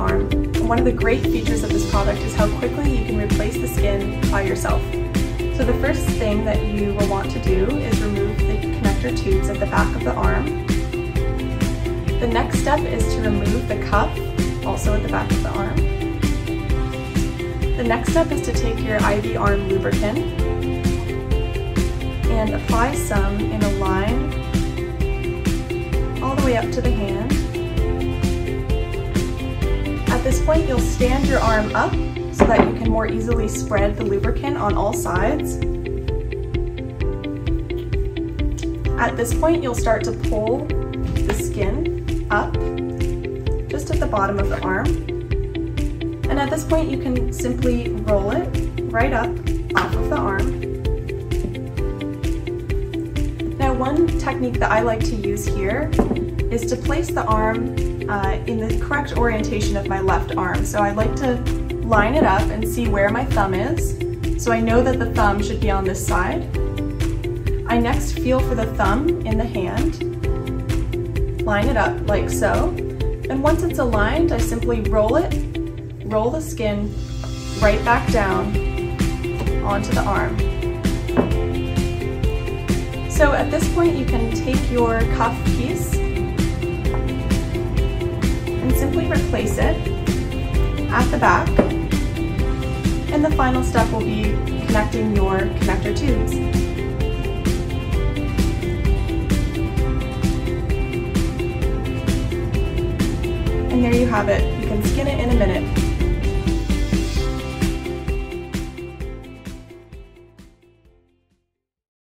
arm. And one of the great features of this product is how quickly you can replace the skin by yourself. So the first thing that you will want to do is remove the connector tubes at the back of the arm. The next step is to remove the cuff, also at the back of the arm. The next step is to take your IV arm lubricant and apply some in a line all the way up to the hand. This point, you'll stand your arm up so that you can more easily spread the lubricant on all sides. At this point, you'll start to pull the skin up just at the bottom of the arm. And at this point, you can simply roll it right up off of the arm. One technique that I like to use here is to place the arm uh, in the correct orientation of my left arm. So I like to line it up and see where my thumb is. So I know that the thumb should be on this side. I next feel for the thumb in the hand, line it up like so, and once it's aligned, I simply roll it, roll the skin right back down onto the arm. At this point you can take your cuff piece and simply replace it at the back. And the final step will be connecting your connector tubes. And there you have it. You can skin it in a minute.